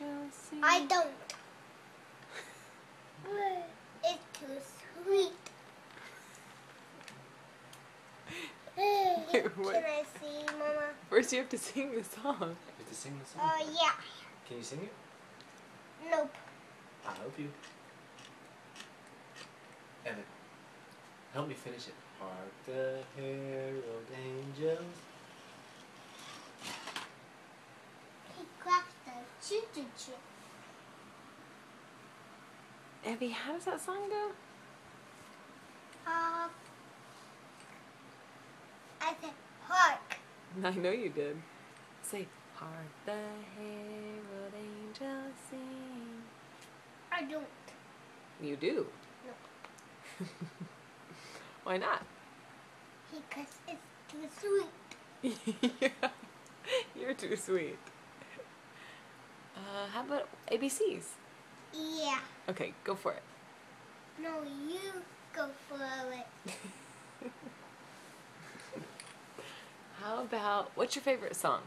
angels. I don't. It's too sweet. What? Can I see, Mama? First, you have to sing the song. You have to sing the song. Oh, yeah. Can you sing it? Nope. I'll help you. Evan, help me finish it. Hark the herald angels. He cracked the choo-choo-choo. Abby, how does that song go? Uh, I said, hark. I know you did. Say, Hark the herald angels sing. I don't. You do. No. Why not? Because it's too sweet. yeah, You're too sweet. Uh, ABCs? Yeah. Okay, go for it. No, you go for it. How about what's your favorite song?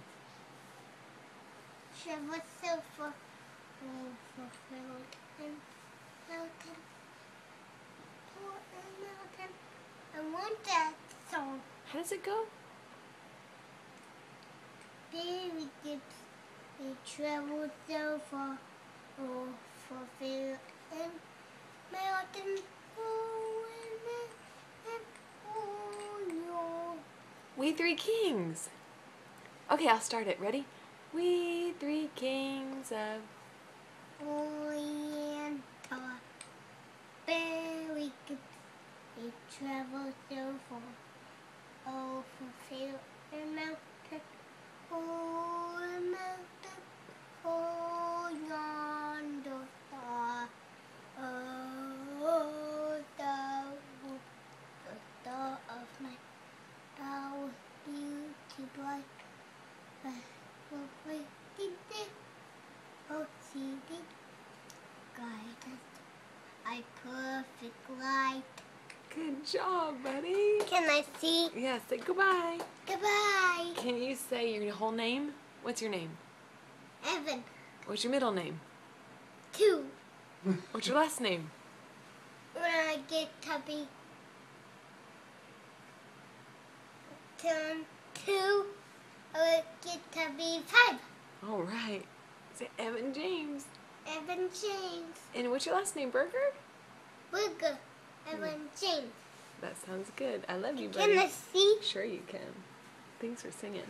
Travel so mountain, mountain, mountain. I want that song. How does it go? Baby dips, we travel so far over oh, field and mountain. Oh, and, and, oh, no. We Three Kings. Okay, I'll start it. Ready? We Three Kings of. Oriental berry goods. We travel so far over oh, field and mountain, over mountain, for yonder star. Oh, the, the star of my star was beauty bright. But what we did there? Oh, see, did guide us. I perfect light. Good job, buddy. Can I see? Yeah, say goodbye. Goodbye, Can you say your whole name? What's your name? Evan. What's your middle name? Two. What's your last name? When I get to be two, I will get to be five. All right. Say Evan James. Evan James. And what's your last name, Berger? Booger. Hmm. Evan James. That sounds good. I love you, Can. I see? Sure you can. Thanks for singing.